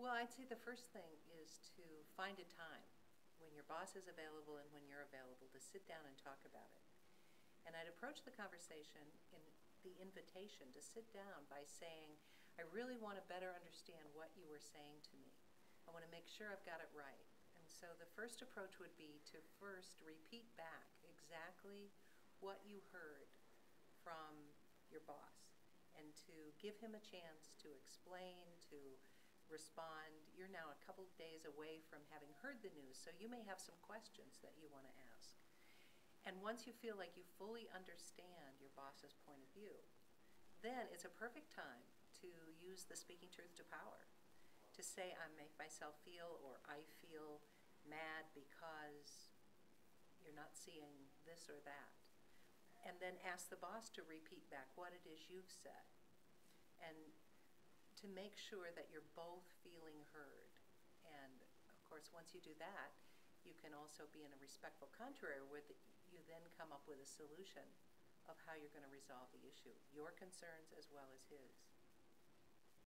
Well, I'd say the first thing is to find a time when your boss is available and when you're available to sit down and talk about it. And I'd approach the conversation in the invitation to sit down by saying, I really want to better understand what you were saying to me. I want to make sure I've got it right. And so the first approach would be to first repeat back exactly what you heard from your boss and to give him a chance to explain, to respond. You're now a couple of days away from having heard the news, so you may have some questions that you want to ask. And once you feel like you fully understand your boss's point of view, then it's a perfect time to use the speaking truth to power. To say, I make myself feel, or I feel mad because you're not seeing this or that. And then ask the boss to repeat back what it is you've said. And to make sure that you're both feeling heard. And of course, once you do that, you can also be in a respectful contrary where the, you then come up with a solution of how you're going to resolve the issue, your concerns as well as.